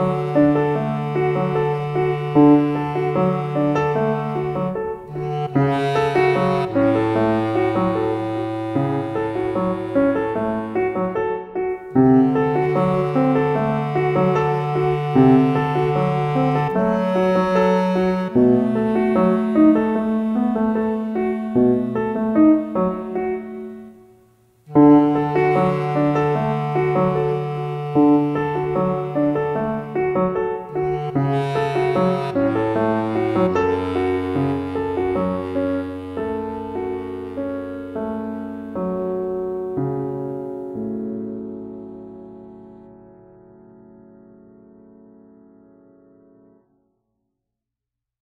Música Música